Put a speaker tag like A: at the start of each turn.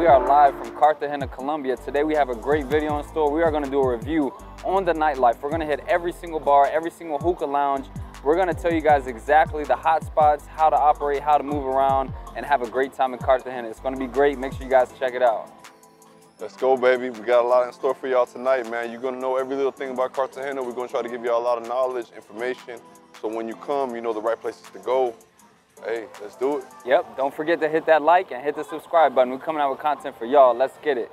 A: We are live from Cartagena, Colombia. Today we have a great video in store. We are going to do a review on the nightlife. We're going to hit every single bar, every single hookah lounge. We're going to tell you guys exactly the hot spots, how to operate, how to move around, and have a great time in Cartagena. It's going to be great. Make sure you guys check it out.
B: Let's go, baby. We got a lot in store for y'all tonight, man. You're gonna know every little thing about Cartagena. We're gonna try to give y'all a lot of knowledge, information, so when you come, you know the right places to go. Hey, let's do it.
A: Yep, don't forget to hit that like and hit the subscribe button. We're coming out with content for y'all. Let's get it.